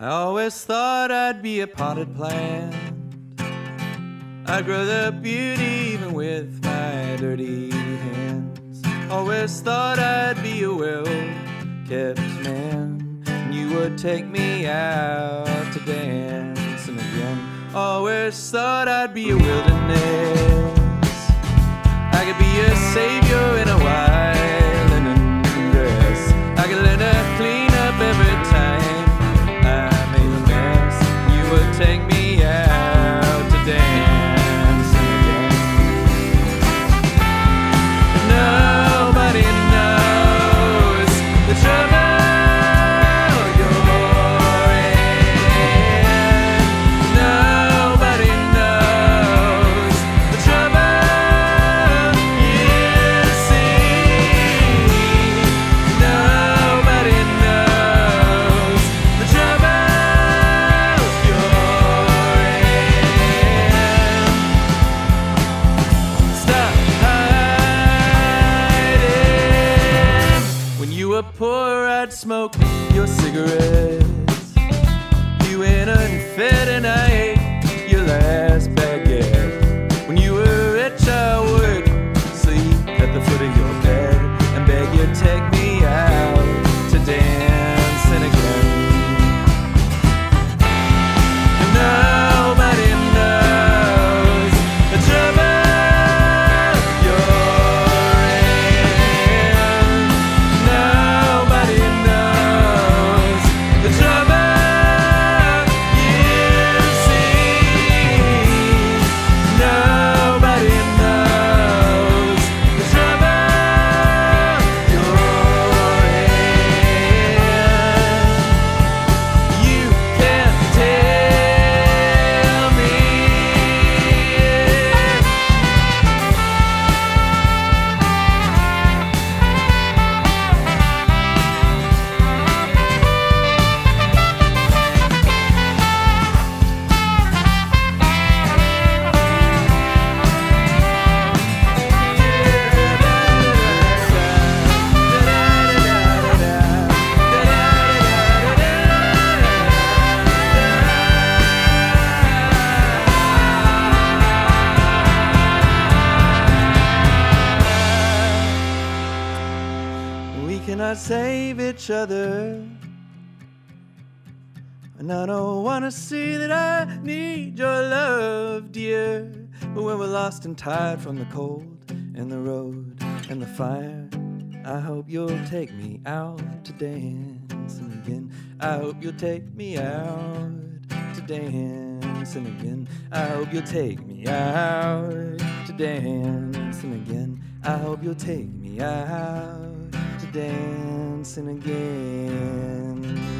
I always thought I'd be a potted plant. I'd grow the beauty even with my dirty hands. Always thought I'd be a well kept man. And you would take me out to dance and again. Always thought I'd be a wilderness. I could be a savior take Poor, I'd smoke your cigarettes. Cannot save each other. And I don't wanna see that I need your love, dear. But when we're lost and tired from the cold and the road and the fire, I hope you'll take me out to dancing again. I hope you'll take me out to dancing again. I hope you'll take me out to dancing again. I hope you'll take me out dancing again.